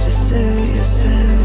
Just say, say,